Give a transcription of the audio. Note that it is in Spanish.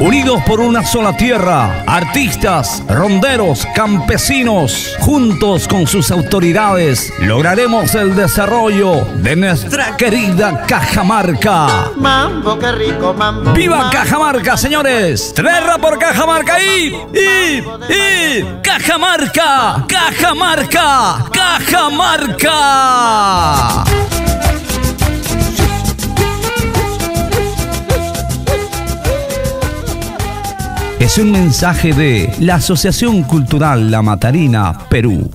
Unidos por una sola tierra, artistas, ronderos, campesinos, juntos con sus autoridades, lograremos el desarrollo de nuestra querida Cajamarca. Mambo, qué rico, mambo. ¡Viva Cajamarca, señores! ¡Tierra por Cajamarca! ¡Y! ¡Y! ¡Y! ¡Cajamarca! ¡Cajamarca! ¡Cajamarca! Es un mensaje de la Asociación Cultural La Matarina, Perú.